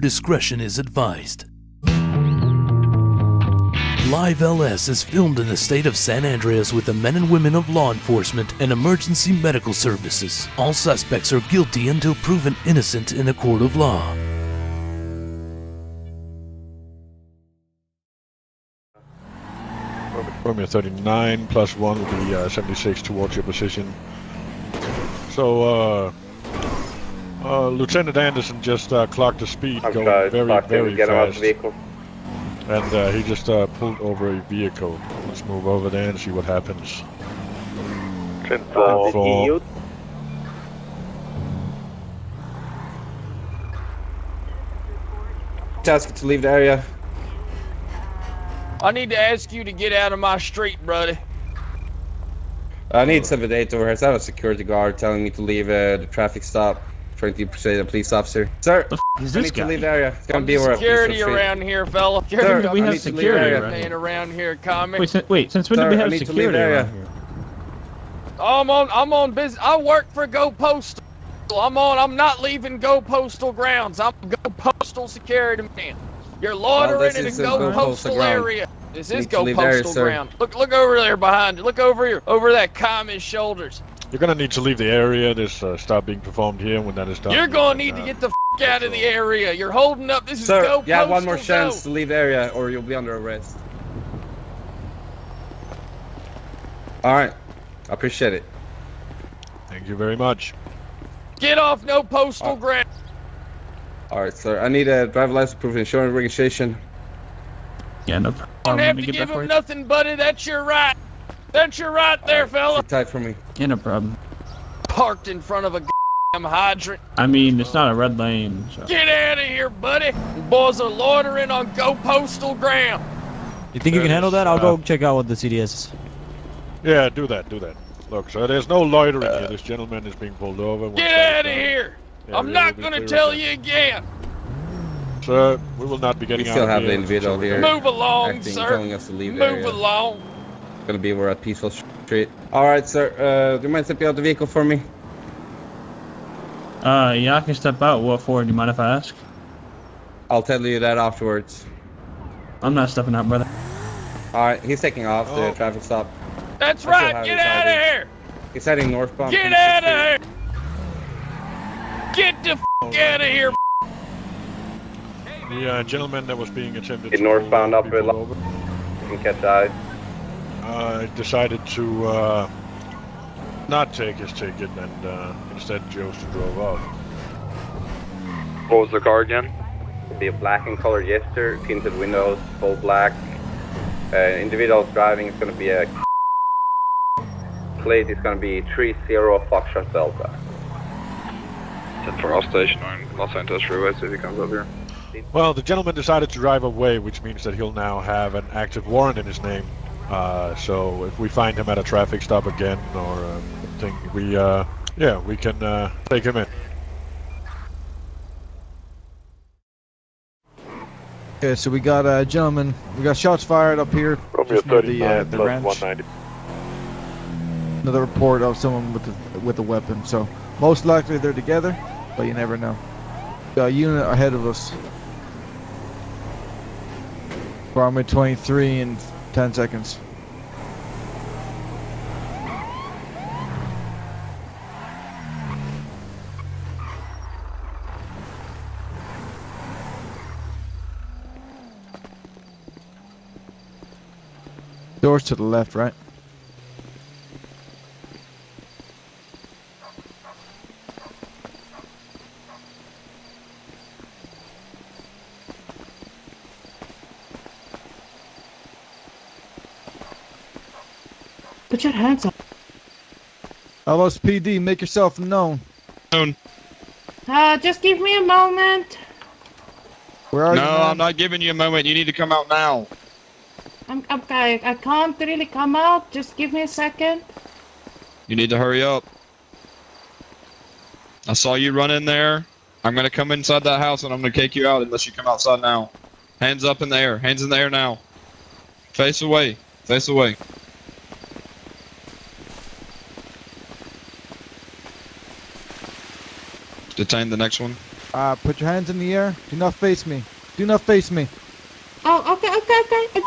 discretion is advised. Live LS is filmed in the state of San Andreas with the men and women of law enforcement and emergency medical services. All suspects are guilty until proven innocent in a court of law. Romeo 39 plus 1 will be uh, 76 towards your position. So, uh, uh, Lieutenant Anderson just uh, clocked the speed I'm going trying very, very get him out of fast. the vehicle. And uh, he just uh, pulled over a vehicle. Let's move over there and see what happens. Ten four. Four. Task to leave the area. I need to ask you to get out of my street, buddy. I need 78 over here. So I have a security guard telling me to leave uh, the traffic stop. Trying to persuade a police officer. Sir, Is I this need to guy? leave the area. It's gonna be where a security around here, fella. Sir, we have need to leave the security around Man around here, comment. Wait, since, wait, since when Sir, did we I have need to leave security the area. around here? I'm on. I'm on business. I work for Go Postal. I'm on. I'm not leaving Go Postal grounds. I'm Go Postal security man. You're oh, loitering this in the Go, Go Postal Postal area. This is need Go leave the area, Postal ground. Look, look over there behind you. Look over here, over that communist shoulders. You're gonna need to leave the area. There's uh, stop being performed here. When that is done, You're gonna can, need to uh, get the f- out of the area. You're holding up. This is Sir, Go you have one more Postal chance to leave the area or you'll be under arrest. Alright. I appreciate it. Thank you very much. Get off no postal Uh, ground. Alright, sir. I need a driver license proof of insurance registration. Yeah, no problem. Don't have me to give him nothing, buddy. That's your right. That's your right there, fella. Sit tight for me. Yeah, no problem. Parked in front of a goddamn hydrant. I mean, it's not a red lane, so. Get out of here, buddy. Boys are loitering on Go Postal ground. You think you can handle that? I'll Uh, go check out what the CDS is. Yeah, do that, do that. Look, sir, there's no loitering here. This gentleman is being pulled over. Once Get out of here. yeah, I'm not gonna tell you again. Sir, we will not be getting We still out of have the individual here. Move along, Acting, sir. telling us to leave the Move area. along. Gonna be we're at Peaceful Street. Alright, sir. Uh, do you mind stepping out the vehicle for me? Uh, yeah, I can step out. What for? Do you mind if I ask? I'll tell you that afterwards. I'm not stepping out, brother. Alright, he's taking off Oh. the traffic stop. That's I still right. Get out of here. He's heading northbound. Get out of here. Get the f out of here. The uh, gentleman that was being attempted Get to northbound up be with pulled lo- over, You can catch eyes. Uh, decided to uh, not take his ticket and uh, instead chose to drive off. What was the car again? It'd be a black in color Jester, tinted windows, full black. Uh, individual driving is going to be a plate is going to be 30 Foxtrot Delta. 10 for all station on Los Santos Freeway, so if he comes up here. Well, the gentleman decided to drive away, which means that he'll now have an active warrant in his name. Uh, so if we find him at a traffic stop again or uh, thing, we uh, yeah, we can uh, take him in. Okay, so we got a uh, gentleman. We got shots fired up here. just near the, uh, the ranch. Another report of someone with a, with a weapon. So most likely they're together, but you never know. Got a unit ahead of us. Farmer 23 in 10 seconds. Doors to the left, right? Put your hands up. Almost PD, make yourself known. Uh, just give me a moment. Where are no, you? man? I'm not giving you a moment. You need to come out now. I'm okay. I can't really come out. Just give me a second. You need to hurry up. I saw you run in there. I'm gonna come inside that house and I'm gonna kick you out unless you come outside now. Hands up in the air. Hands in the air now. Face away. Face away. Detain the next one. Uh, put your hands in the air. Do not face me. Do not face me. Oh, okay, okay, okay.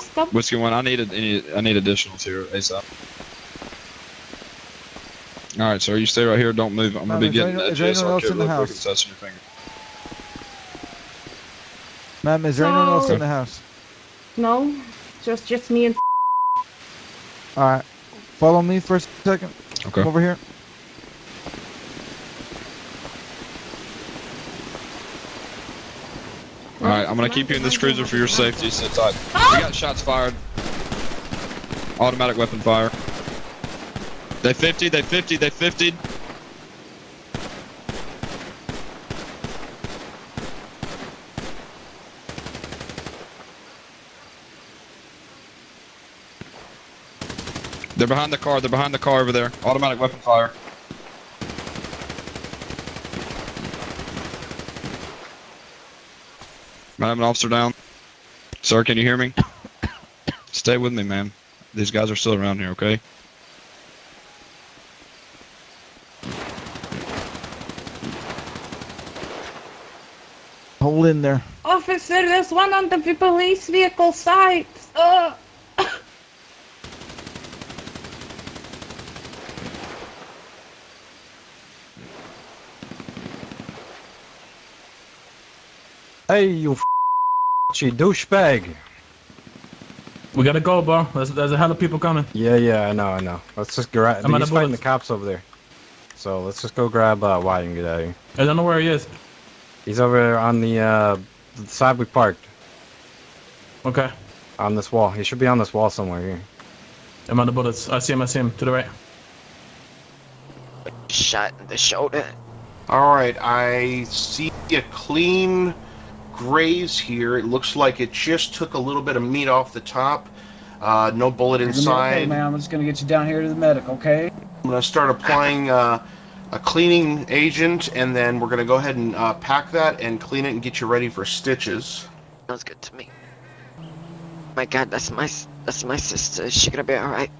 Stop. Whiskey one, I need a, I need, I need additionals here ASAP. All right, sir, you stay right here. Don't move. I'm gonna Ma'am, be getting any- that is there anyone else kit in the real quick house? and touching your finger. Ma'am, is there anyone else in the house? No, just just me and. Alright. Follow me for a second. Okay. Come over here. All right, I'm gonna keep you in this cruiser for your safety. Sit tight. We got shots fired. Automatic weapon fire. They 50. They 50. They 50. They're behind the car. They're behind the car over there. Automatic weapon fire. I have an officer down. Sir, can you hear me? Stay with me, man. These guys are still around here, okay? Hold in there. Officer, there's one on the police vehicle side. Uh, Hey, you f douchebag. We gotta go, bro. There's, there's a hell of people coming. Yeah, yeah, I know, I know. Let's just grab. I'm out He's of fighting the cops over there. So let's just go grab uh, Wyatt and get out of here. I don't know where he is. He's over there on the, uh, the side we parked. Okay. On this wall. He should be on this wall somewhere here. I'm on the bullets. I see him. I see him. To the right. Shot in the shoulder. Alright, I see a clean graze here. It looks like it just took a little bit of meat off the top. Uh, no bullet Okay, inside. ma'am. I'm just gonna get you down here to the medic, okay? I'm gonna start applying uh, a cleaning agent, and then we're gonna go ahead and uh, pack that and clean it and get you ready for stitches. Sounds good to me. My God, that's my that's my sister. Is she gonna be all right?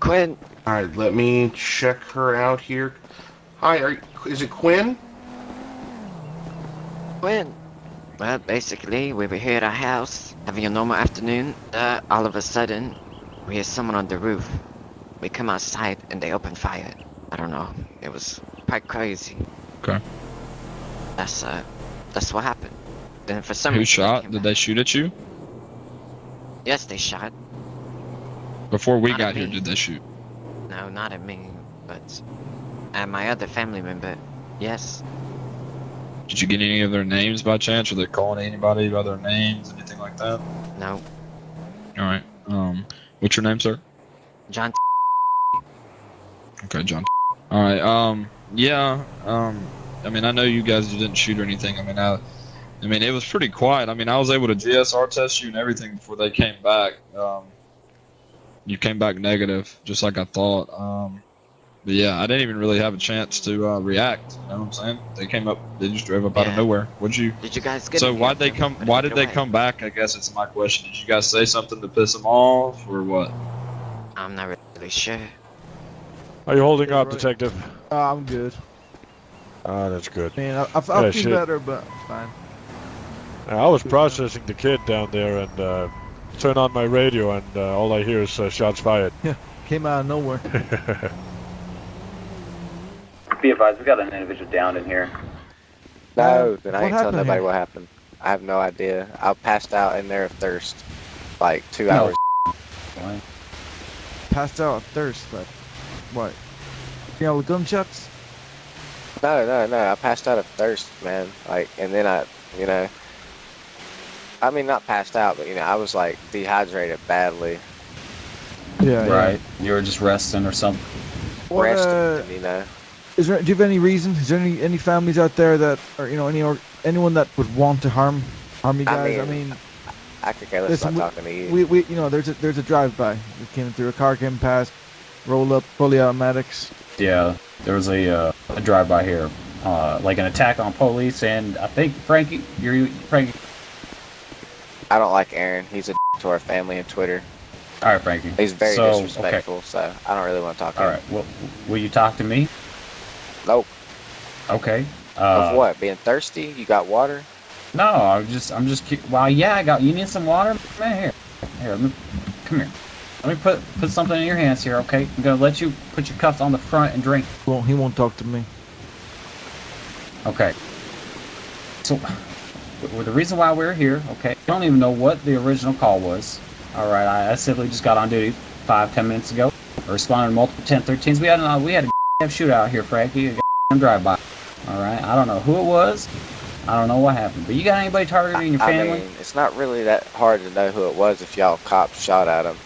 Quinn, All right, let me check her out here. Hi, are, is it Quinn? Quinn. Well, basically, we were here at our house having a normal afternoon. Uh, all of a sudden, we hear someone on the roof. We come outside and they open fire. I don't know. It was quite crazy. Okay. That's uh, that's what happened. Then for some Who reason, shot? Did they shoot at you? yes, they shot. Before we Not got here, did they shoot? No, not at me, but at my other family member. Yes. Did you get any of their names by chance? Are they calling anybody by their names, anything like that? No. All right. Um, what's your name, sir? John. Okay, John. All right. Um, yeah. Um, I mean, I know you guys didn't shoot or anything. I mean, I, I mean, it was pretty quiet. I mean, I was able to GSR test you and everything before they came back. Um, you came back negative, just like I thought. Um, but yeah, I didn't even really have a chance to uh, react. You know what I'm saying? They came up, they just drove up out of nowhere. What'd you? Did you guys get So why'd of they come? Why did they come back? I guess it's my question. Did you guys say something to piss them off, or what? I'm not really sure. Are you holding up, detective? Uh, I'm good. Ah, that's good. Man, I, I, I Yeah, feel shit. better, but it's fine. I was processing the kid down there and uh, turn on my radio, and uh, all I hear is uh, shots fired. Yeah, came out of nowhere. Be advised, we got an individual down in here. No, then I what ain't telling nobody here? what happened. I have no idea. I passed out in there of thirst, like two No. hours. Passed out of thirst, but what? You know, the gunshots? No, no, no. I passed out of thirst, man. Like, and then I, you know, I mean, not passed out, but you know, I was like dehydrated badly. Yeah, Right. You were just resting or something. What, Rested, uh, you know. Is there? Do you have any reason? Is there any any families out there that, or you know, any or anyone that would want to harm harm you guys? I mean, mean, I could care less listen, about we, talking to you. we, we, you know, there's a there's a drive-by. We came through a car came past, roll up, fully automatics. Yeah, there was a uh, a drive-by here, uh, like an attack on police, and I think Frankie, you're Frankie. I don't like Aaron. He's a to our family and Twitter. All right, Frankie. He's very So, okay. disrespectful, so I don't really want to talk to All him. right. Well, will you talk to me? Nope. Okay. Uh, of what? Being thirsty? You got water? No, I'm just, I'm just. Well, yeah, I got. You need some water, man. Here, here. Let me, come here. Let me put put something in your hands here, okay? I'm gonna let you put your cuffs on the front and drink. Well, he won't talk to me. Okay. So, w- the reason why we're here, okay? I don't even know what the original call was. All right, I, I simply just got on duty five, ten minutes ago. I responded to multiple 1013s. We had a we had a damn shootout here, Frankie. A damn drive-by. I don't know who it was. I don't know what happened. But you got anybody targeting your family? I mean, it's not really that hard to know who it was if y'all cops shot at him.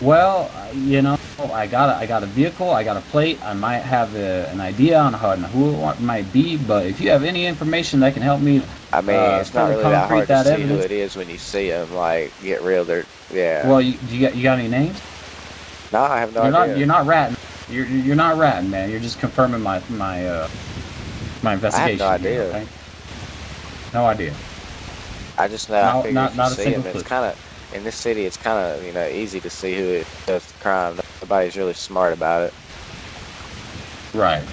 Well, you know, I got a, I got a vehicle, I got a plate. I might have a, an idea on how, who it might be, but if you have any information that can help me, I mean, uh, it's not really that hard to see evidence. who it is when you see him. Like, get real, they're yeah. Well, you, you got you got any names? no, I have no you're idea. not you're not ratting. You're you're not ratting, man. You're just confirming my my uh my investigation. no here, idea. okay? No idea. I just know. No, I figure not- not a you see single him, it's kind of in this city. It's kind of you know easy to see who does the crime. Nobody's really smart about it. Right.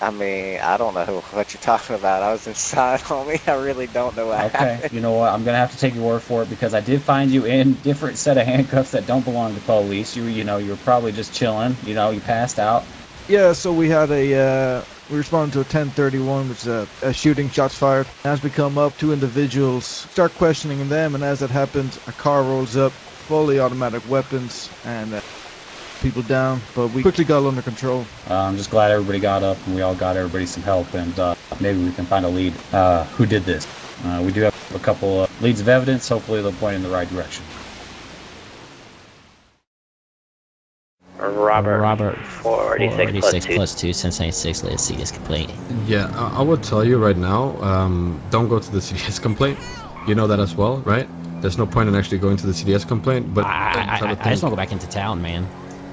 I mean, I don't know what you're talking about. I was inside, homie. I really don't know what Okay. happened. You know what? I'm gonna have to take your word for it because I did find you in different set of handcuffs that don't belong to police. You you know you were probably just chilling. You know you passed out. Yeah, so we had a uh, we responded to a 1031, which is a, a shooting, shots fired. As we come up, two individuals start questioning them, and as that happens, a car rolls up, fully automatic weapons, and uh, people down. But we quickly got under control. Uh, I'm just glad everybody got up and we all got everybody some help and uh, maybe we can find a lead uh, who did this. Uh, we do have a couple uh, leads of evidence. Hopefully they'll point in the right direction. Robert. Robert 46 plus 2. plus 2 since 96 let's see this complaint. Yeah, I, I would tell you right now, um, don't go to the CDS complaint. You know that as well, right? There's no point in actually going to the CDS complaint, but I, I, I, I just think- want to go back into town, man.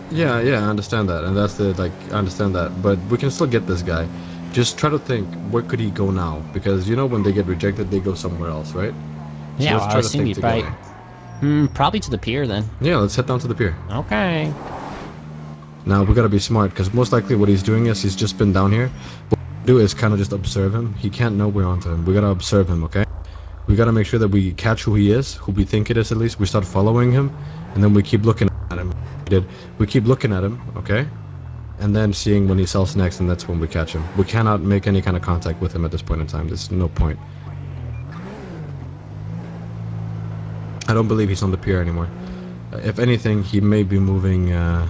Yeah, yeah, I understand that, and that's the like, I understand that, but we can still get this guy. Just try to think, where could he go now? Because you know when they get rejected, they go somewhere else, right? So Yeah, let's well, I try to assume think you probably. together. Hmm, probably to the pier then. Yeah, let's head down to the pier. Okay. Now we gotta be smart, because most likely what he's doing is he's just been down here. What we do is kind of just observe him. He can't know we're onto him. We gotta observe him, okay? We gotta make sure that we catch who he is, who we think it is at least. We start following him, and then we keep looking at him. We did. We keep looking at him, okay? And then seeing when he sells next, and that's when we catch him. We cannot make any kind of contact with him at this point in time. There's no point. I don't believe he's on the pier anymore. If anything, he may be moving uh,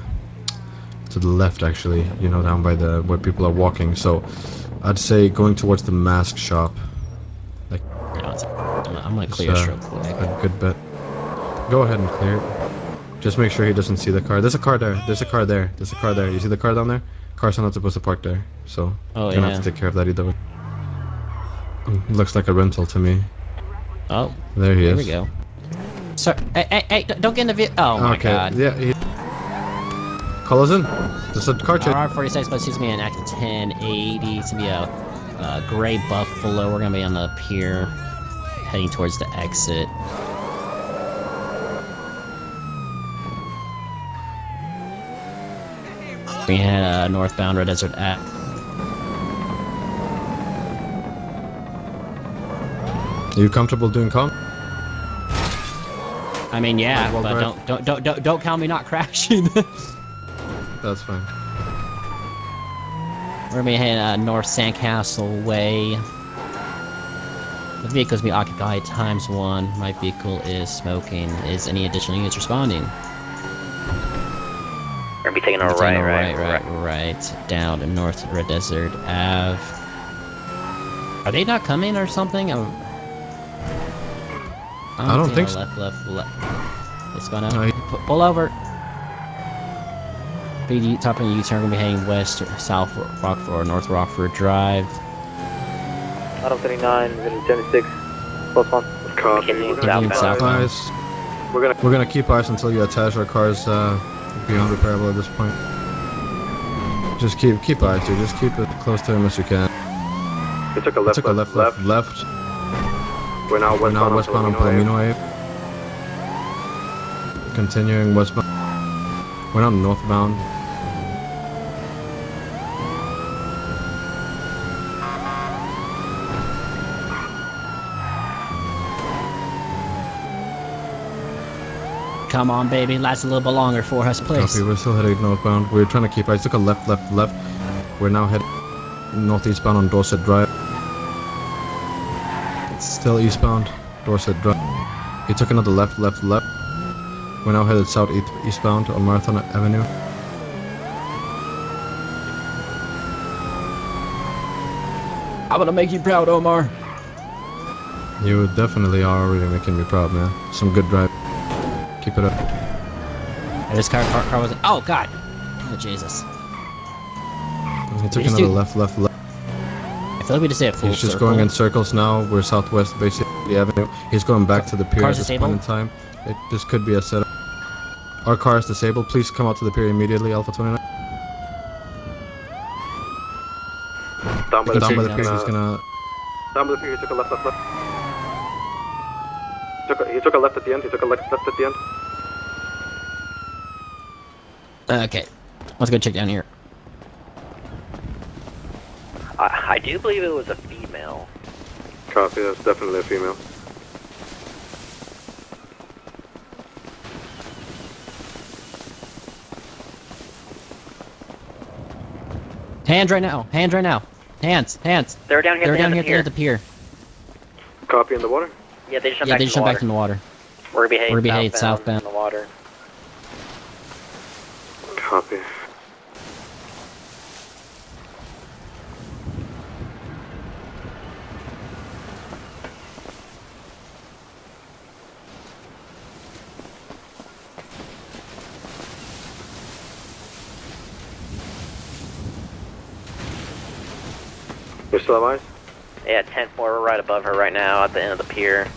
to the left, actually. You know, down by the where people are walking. So, I'd say going towards the mask shop. Like, I'm, I'm gonna clear uh, real quick. A good bet. Go ahead and clear it. Just make sure he doesn't see the car. There's a car there. There's a car there. There's a car there. You see the car down there? Car's are not supposed to park there. So, Oh, gonna yeah. have to take care of that either way. Mm, Looks like a rental to me. Oh, There he there is. There we go. Sir, hey, hey, hey, don't get in the vid. Oh my okay. god. Yeah. He... Call us in. There's a car check. RR46 plus 2 is me an active 1080. It's gonna be a, uh gray buffalo. We're gonna be on the pier, heading towards the exit. We had uh, northbound Red Desert Ave. Are you comfortable doing com? I mean, yeah, Well, but don't don't don't don't don't count me not crashing. That's fine. We're gonna be heading uh, North Sandcastle Way. The vehicle's be occupied times one. My vehicle is smoking. Is any additional units responding? We're gonna be taking a right, taking a right, right, right, right, down to North Red Desert Ave. Are they not coming or something? I'm, I don't think so. so. Left, left, left. It's gonna No, pull over. BD top of the U-turn. Gonna be heading west, or south Rockford, or North Rockford Drive. Auto 39, 76, plus one. Continuing Continuing southbound. Guys, We're gonna we're gonna keep eyes until you attach our cars uh, beyond repairable at this point. Just keep keep eyes, dude. Just keep it close to him as you can. We took a left, Took a left, left, left. We're now We're now westbound, westbound on Palomino Ave. Continuing westbound. We're not northbound. Come on, baby. Last a little bit longer for us, please. Copy, we're still heading northbound. We're trying to keep. I took a left, left, left. We're now heading northeastbound on Dorset Drive. It's still eastbound, Dorset Drive. He took another left, left, left. We're now headed south east- eastbound on Marathon Avenue. I'm gonna make you proud, Omar. You definitely are already making me proud, man. Some good drive. Keep it up. Yeah, This car, car, car wasn't. Oh God! Oh Jesus! He took another do- left, left, left. I feel like we just did a full He's just circle. going in circles now. We're southwest basically the Avenue. He's going back to the pier Car's at this disabled? point in time. It, this could be a setup. Our car is disabled. Please come out to the pier immediately, Alpha 29. Down by the Down pier. by the pier, he's gonna. Down by the pier, he took a left, left, left. Took a, he took a left at the end, he took a left, left at the end. Uh, okay, let's go check down here. I, I do believe it was a female. Copy, that's definitely a female. Hands right now. Hands right now. Hands. Hands. They're down here They're the down end here of at the end of the pier. Copy in the water? Yeah, they just jumped Yeah, back they in just the jumped water. back in the water. We're gonna be heading We're gonna be headed southbound southbound. in the water. Copy. You still have eyes? Yeah, 10 4, we're right above her right now at the end of the pier.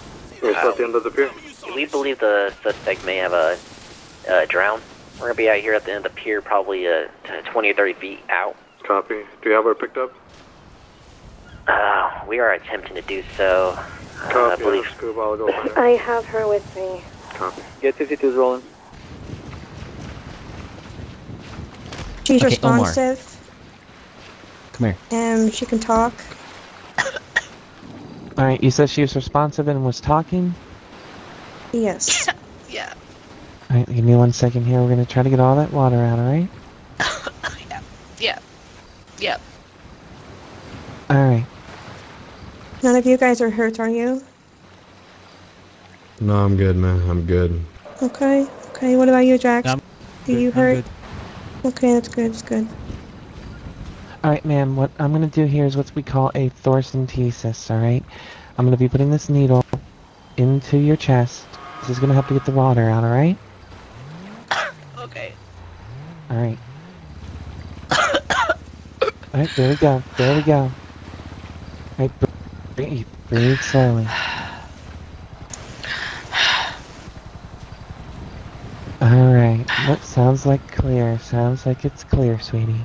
You're still at the end of the pier? We believe the suspect may have a uh, drowned. We're gonna be out here at the end of the pier, probably uh, 20 or 30 feet out. Copy. Do you have her picked up? Uh, we are attempting to do so. Uh, I Copy. believe. I'll scuba, I'll go. I have her with me. Copy. Get 52's rolling. She's Okay, Omar. responsive. Come here. Um, she can talk. Alright, you said she was responsive and was talking? Yes. yeah. Alright, give me one second here. We're gonna try to get all that water out, alright? Yeah. Yeah. Yeah. Alright. None of you guys are hurt, are you? No, I'm good, man. I'm good. Okay. Okay. What about you, Jax? I'm Do you I'm hurt? Okay, that's good. That's good. Alright, ma'am, what I'm gonna do here is what we call a thoracentesis, alright? I'm gonna be putting this needle into your chest. This is gonna help to get the water out, alright? Okay. Alright. Alright, there we go. There we go. Alright, breathe. Breathe slowly. Alright, that sounds like clear. Sounds like it's clear, sweetie.